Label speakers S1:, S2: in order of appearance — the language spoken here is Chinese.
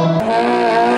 S1: 哦。